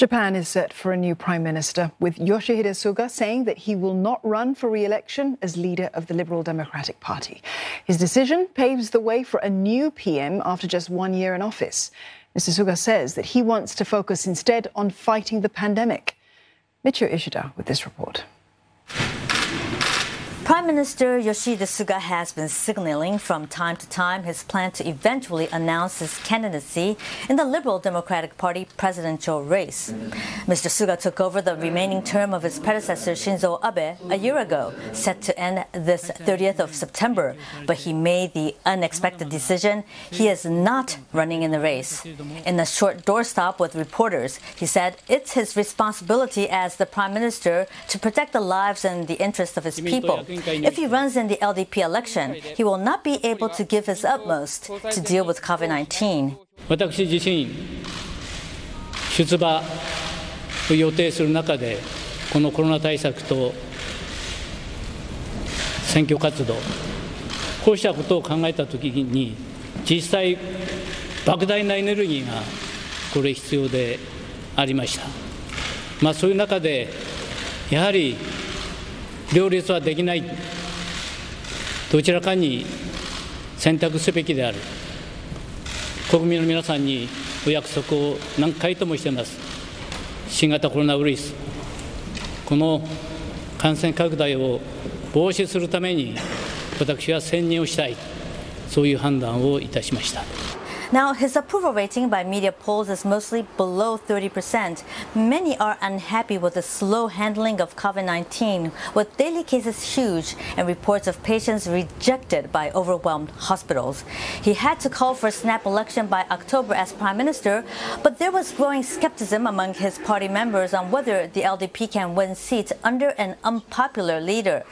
Japan is set for a new prime minister, with Yoshihide Suga saying that he will not run for re election as leader of the Liberal Democratic Party. His decision paves the way for a new PM after just one year in office. Mr. Suga says that he wants to focus instead on fighting the pandemic. Michio Ishida with this report. Prime Minister Yoshihide Suga has been signaling from time to time his plan to eventually announce his candidacy in the Liberal Democratic Party presidential race. Mr. Suga took over the remaining term of his predecessor Shinzo Abe a year ago, set to end this 30th of September, but he made the unexpected decision he is not running in the race. In a short doorstop with reporters, he said it's his responsibility as the prime minister to protect the lives and the interests of his people. If he runs in the LDP election, he will not be able to give his utmost to deal with COVID 19. 私自身、出馬を予定する中で、このコロナ対策と選挙活動、こうしたことを考えたときに、実際、莫大なエネルギーがこれ、必要でありました。まあ、そういう中で、やはり両立はできない、どちらかに選択すべきである、国民の皆さんにお約束を何回ともしています、新型コロナウイルス、この感染拡大を防止するために、私は専任をしたい、そういう判断をいたしました。Now, his approval rating by media polls is mostly below 30%. Many are unhappy with the slow handling of COVID 19, with daily cases huge and reports of patients rejected by overwhelmed hospitals. He had to call for a snap election by October as prime minister, but there was growing skepticism among his party members on whether the LDP can win seats under an unpopular leader.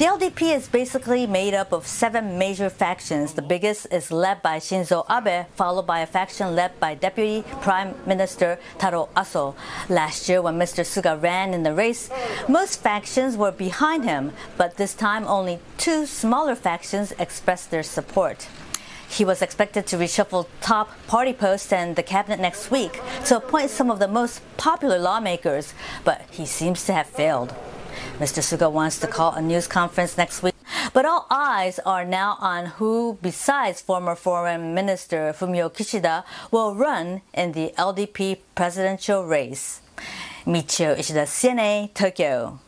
The LDP is basically made up of seven major factions. The biggest is led by Shinzo Abe, followed by a faction led by Deputy Prime Minister Taro Aso. Last year, when Mr. Suga ran in the race, most factions were behind him, but this time only two smaller factions expressed their support. He was expected to reshuffle top party posts and the cabinet next week to appoint some of the most popular lawmakers, but he seems to have failed. Mr. Suga wants to call a news conference next week. But all eyes are now on who, besides former Foreign Minister Fumio Kishida, will run in the LDP presidential race. Michio Ishida, CNA, Tokyo.